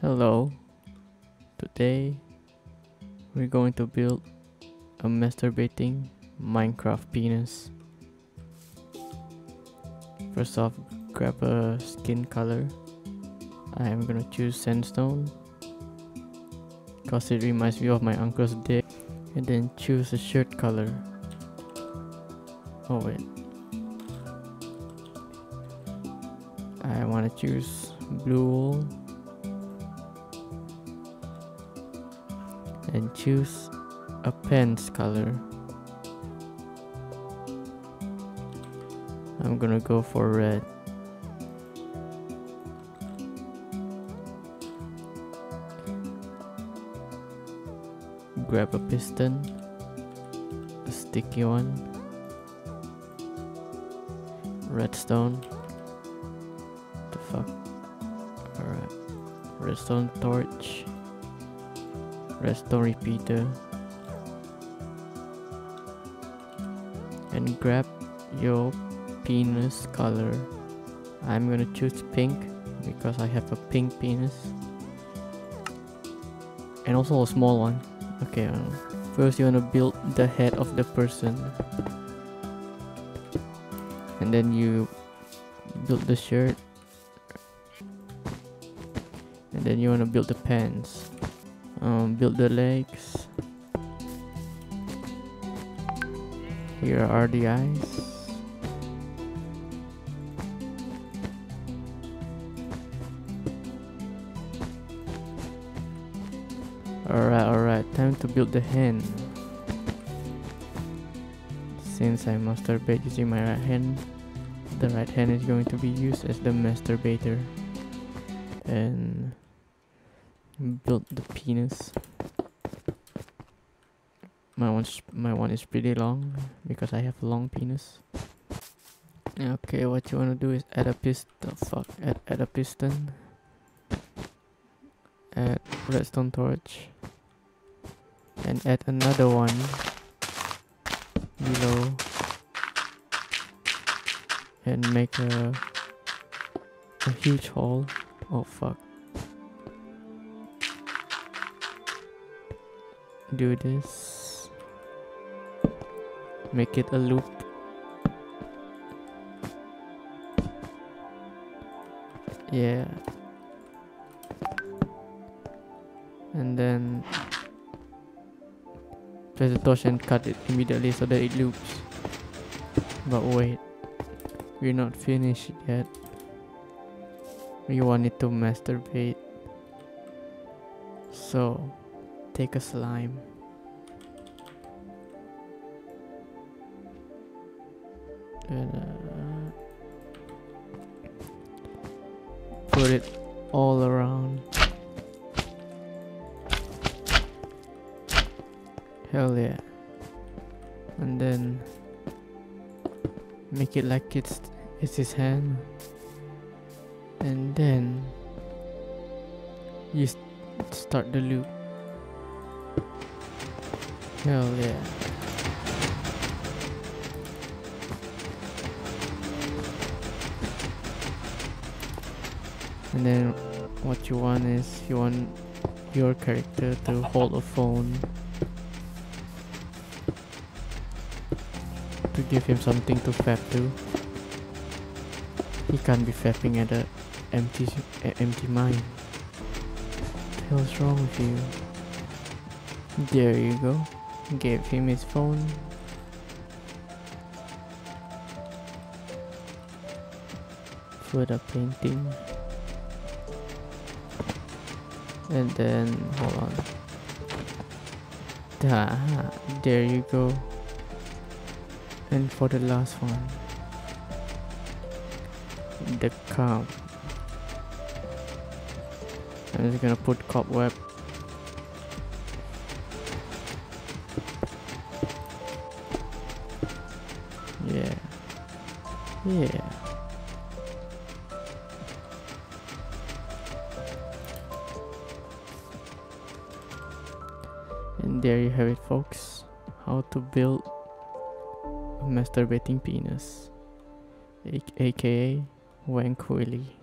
Hello. Today we're going to build a masturbating Minecraft penis. First off, grab a skin color. I am gonna choose sandstone because it reminds me of my uncle's dick. And then choose a shirt color. Oh wait. I wanna choose blue wool and choose a pen's color. I'm gonna go for red. Grab a piston, a sticky one, redstone. The fuck? Alright. Redstone torch redstone repeater. And grab your penis color. I'm gonna choose pink because I have a pink penis. And also a small one. Okay um, first you wanna build the head of the person. And then you build the shirt. And then you wanna build the pants um, build the legs here are the eyes alright alright time to build the hand since I masturbate using my right hand the right hand is going to be used as the masturbator. And build the penis. My one's my one is pretty long because I have a long penis. Okay, what you wanna do is add a piston. Fuck, add add a piston. Add redstone torch. And add another one below. And make a a huge hole. Oh fuck. Do this. Make it a loop. Yeah. And then press the torch and cut it immediately so that it loops. But wait. We're not finished yet. We want it to masturbate. So take a slime. And uh, put it all around. Hell yeah. And then make it like it's it's his hand. And then you st start the loop. Hell yeah. And then what you want is you want your character to hold a phone to give him something to fap to. He can't be fapping at a empty empty mine. What the hell's wrong with you? There you go gave him his phone. For the painting. And then, hold on. There you go. And for the last one. The cup. I'm just gonna put cobweb Yeah. And there you have it folks. How to build a masturbating penis. A aka Wank Willy.